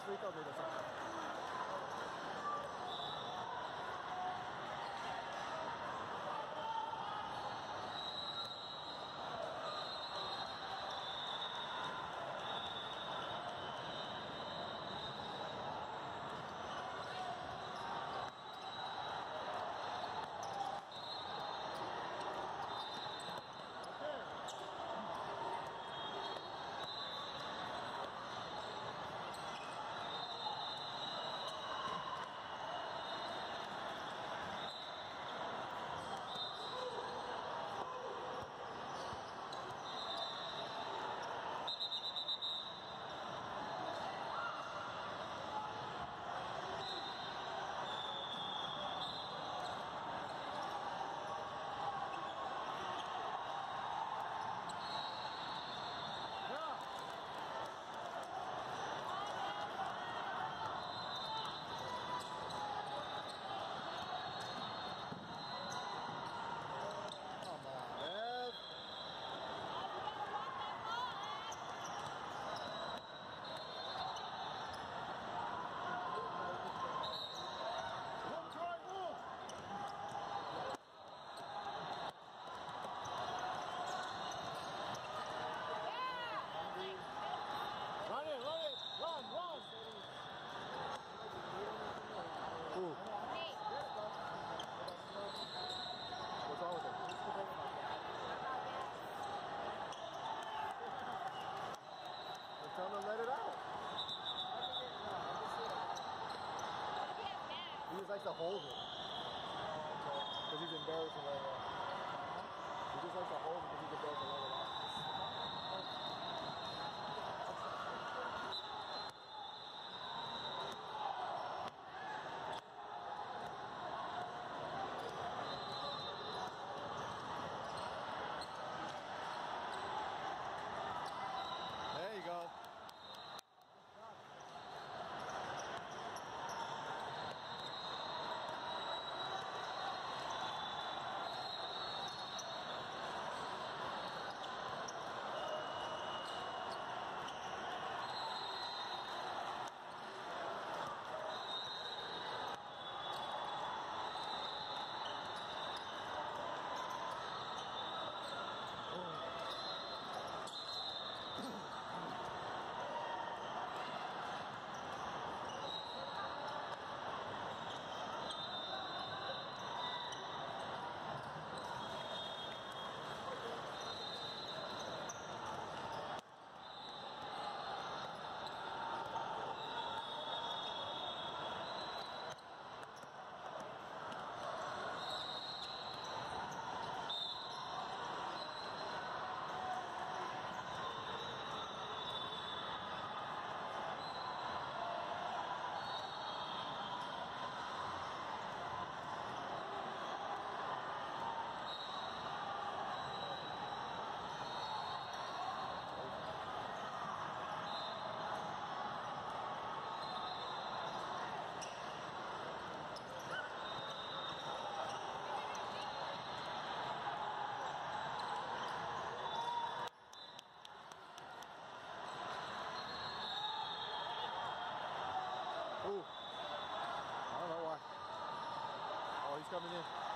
스위쪽으로 도, 선. likes to hold it. coming in.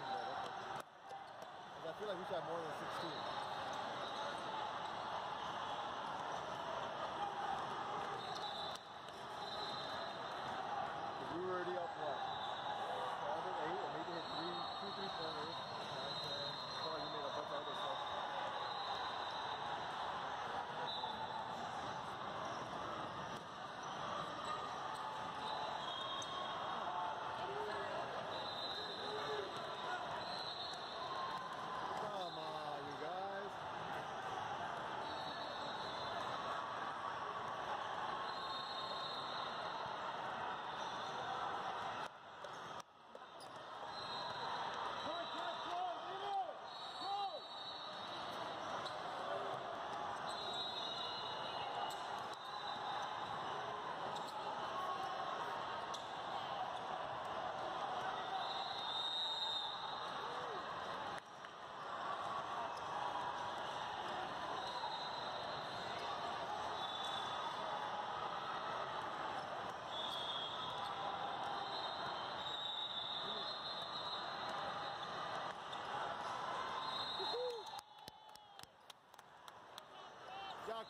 though. I feel like we should have more than 16. already up what? Seven, eight, and they hit three, two three pointers. And, uh, probably made a bunch of other shots.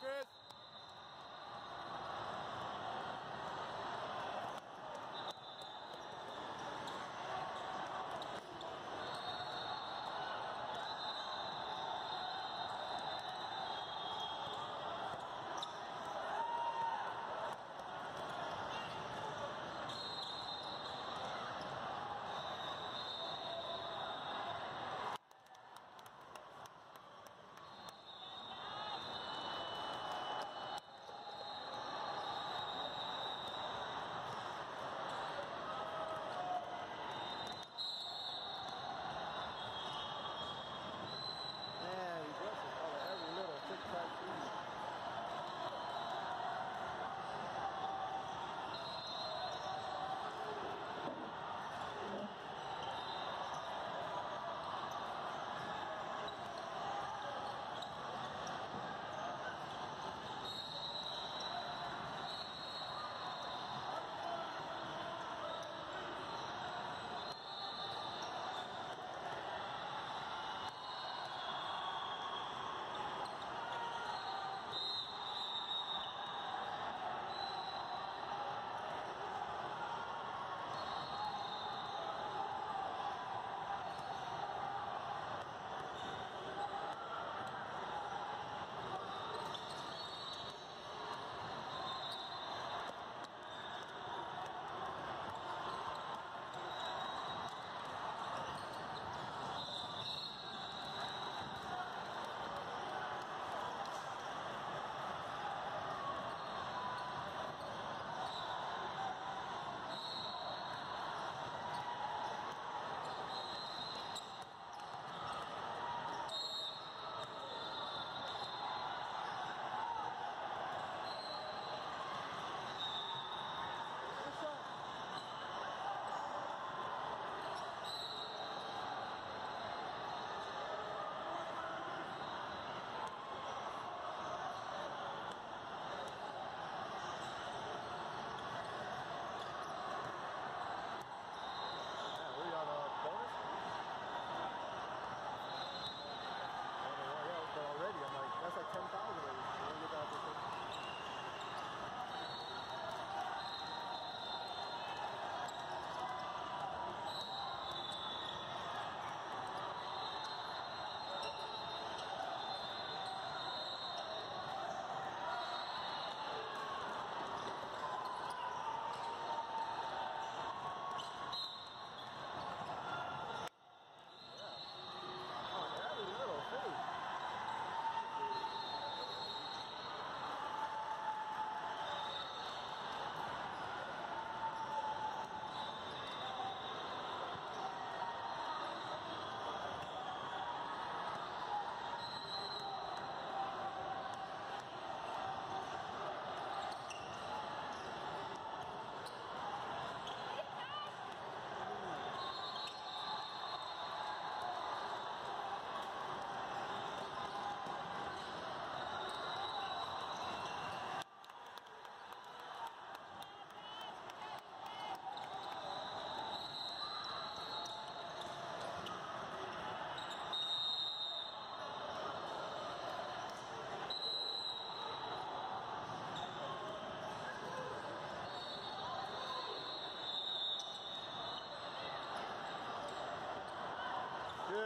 Yeah,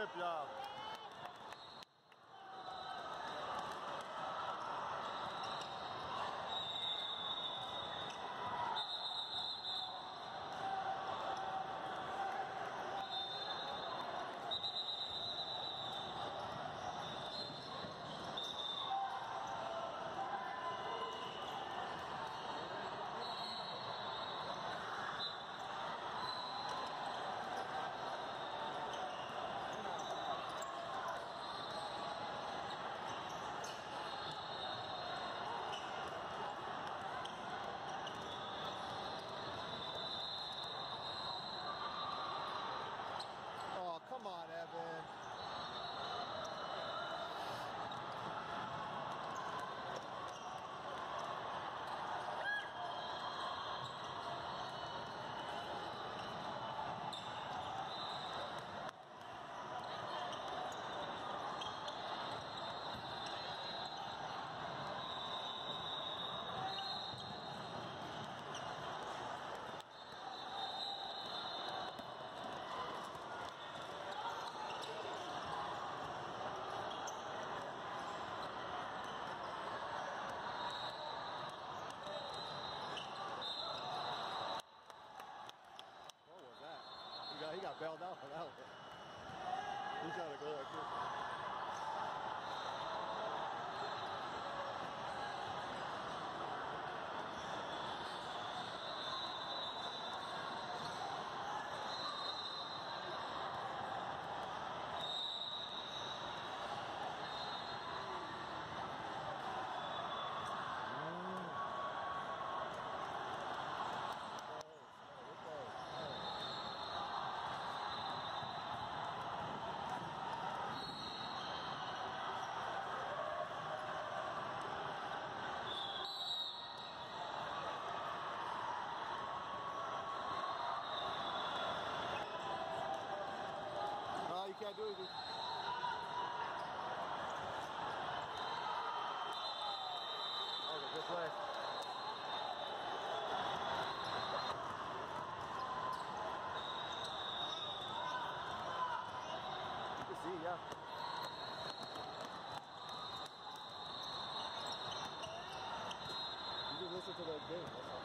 hep ya. Bailed out for that one. He's trying to go like this. Can't do it. That was a good play. You can see, yeah. You can listen to the game.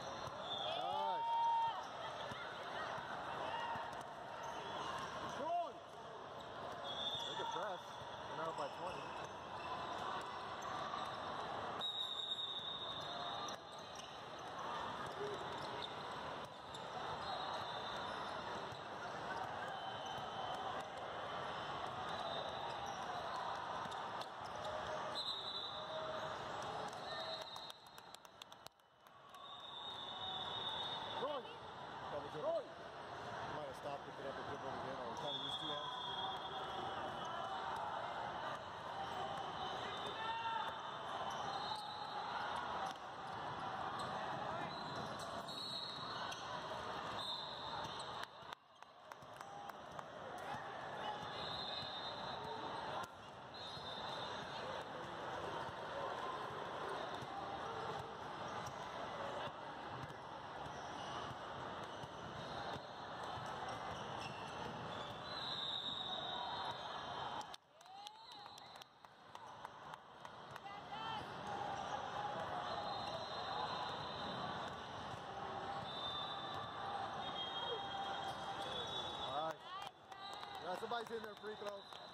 Somebody's in there free throws.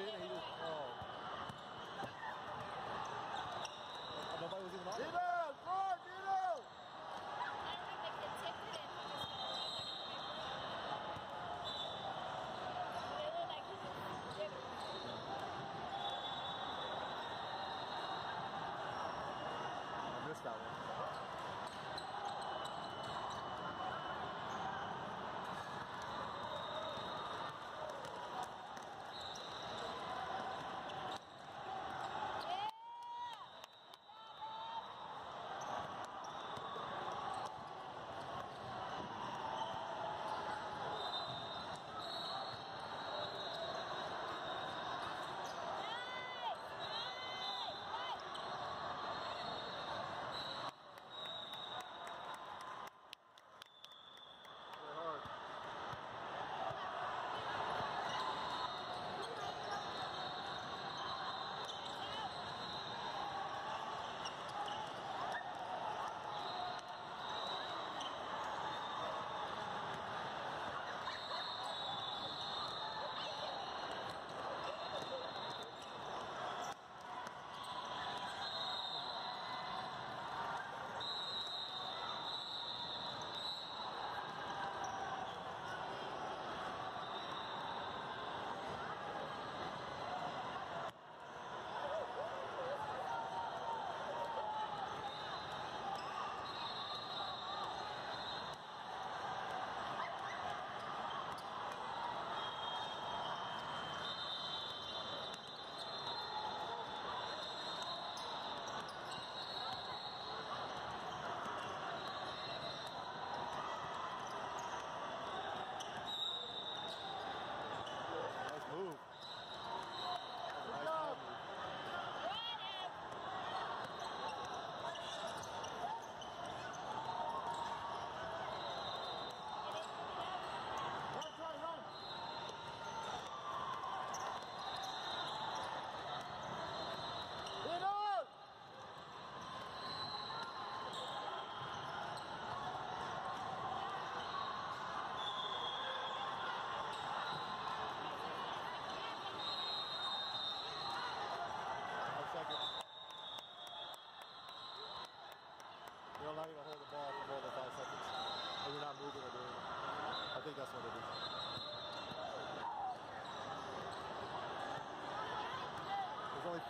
기회가 되고 어. 너바이 오지구나 리더! 골! 리더! Missed that one. You to hold the ball for more than five seconds. And you're not moving or doing it. I think that's what it is. There's only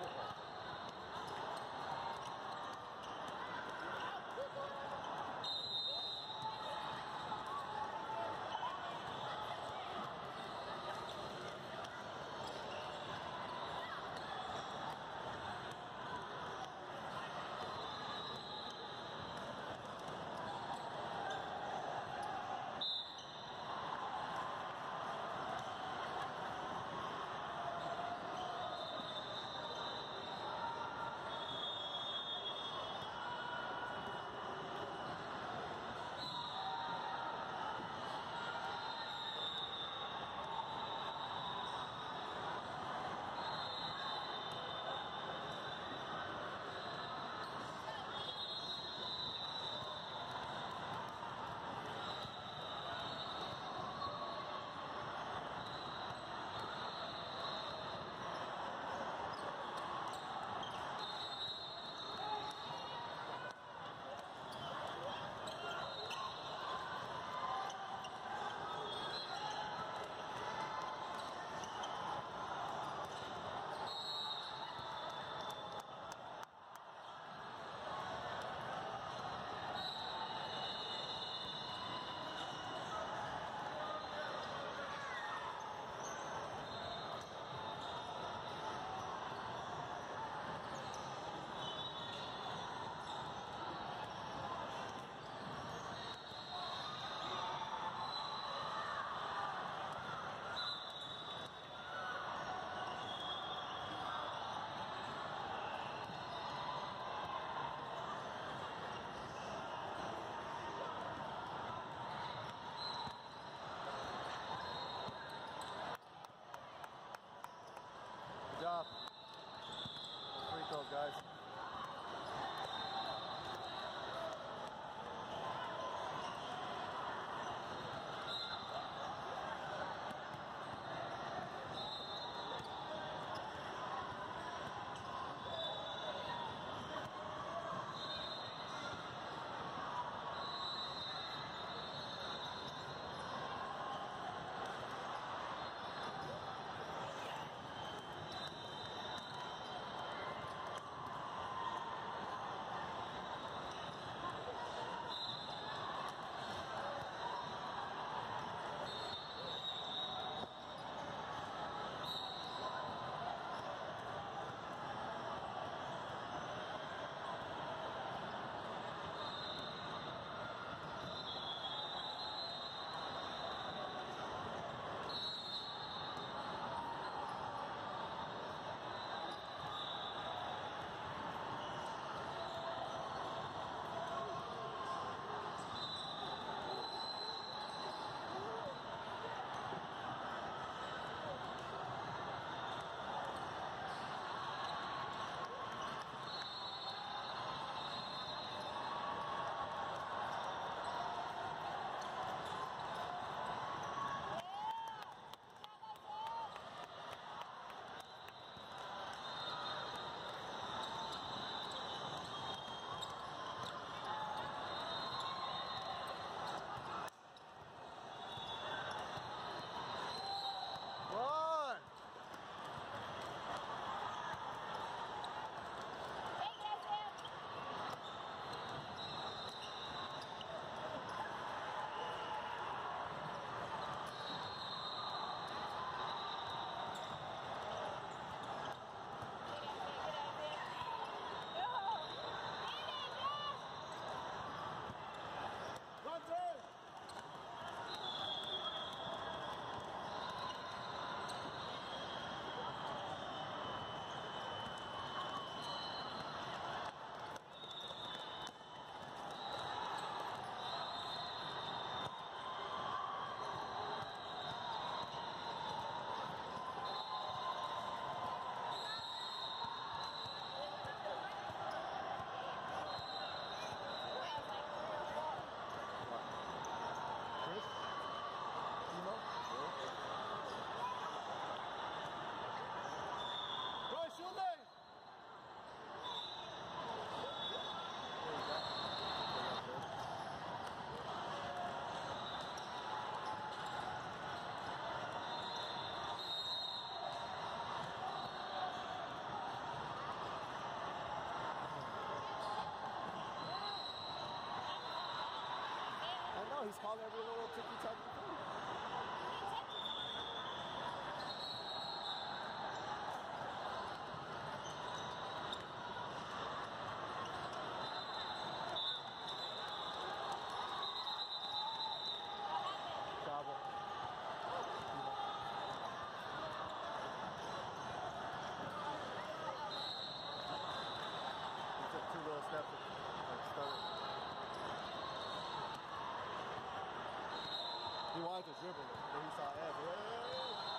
four. he's calling every little ticky like a dribbler. He saw Ev. Hey, hey, hey.